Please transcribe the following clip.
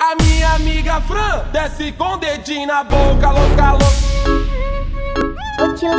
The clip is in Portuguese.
A minha amiga Fran desce com o dedinho na boca, louca, louca. O tio